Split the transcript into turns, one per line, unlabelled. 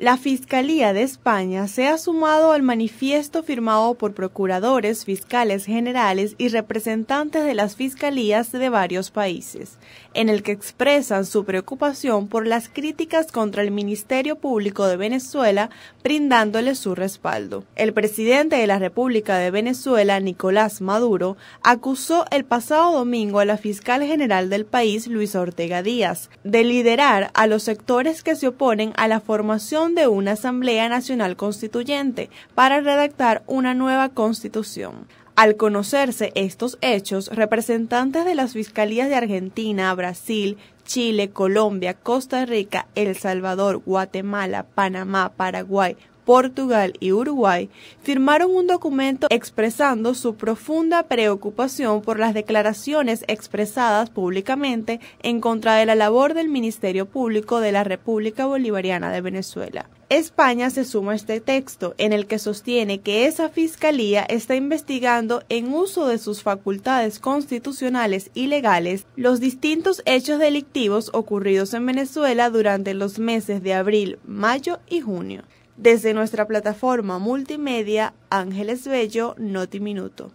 La Fiscalía de España se ha sumado al manifiesto firmado por procuradores, fiscales generales y representantes de las fiscalías de varios países, en el que expresan su preocupación por las críticas contra el Ministerio Público de Venezuela, brindándole su respaldo. El presidente de la República de Venezuela, Nicolás Maduro, acusó el pasado domingo a la fiscal general del país, Luisa Ortega Díaz, de liderar a los sectores que se oponen a la formación de una Asamblea Nacional Constituyente para redactar una nueva constitución. Al conocerse estos hechos, representantes de las fiscalías de Argentina, Brasil, Chile, Colombia, Costa Rica, El Salvador, Guatemala, Panamá, Paraguay, Portugal y Uruguay firmaron un documento expresando su profunda preocupación por las declaraciones expresadas públicamente en contra de la labor del Ministerio Público de la República Bolivariana de Venezuela. España se suma a este texto, en el que sostiene que esa fiscalía está investigando en uso de sus facultades constitucionales y legales los distintos hechos delictivos ocurridos en Venezuela durante los meses de abril, mayo y junio desde nuestra plataforma multimedia Ángeles Bello Noti Minuto.